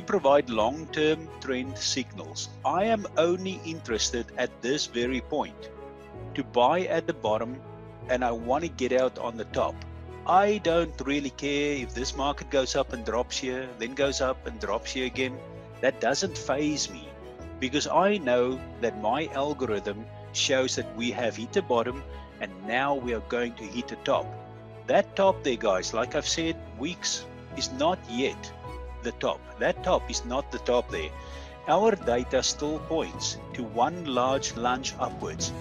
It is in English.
provide long term trend signals. I am only interested at this very point to buy at the bottom and I want to get out on the top. I don't really care if this market goes up and drops here, then goes up and drops here again. That doesn't faze me because I know that my algorithm shows that we have hit the bottom and now we are going to hit the top. That top there, guys, like I've said, weeks is not yet the top. That top is not the top there. Our data still points to one large lunge upwards.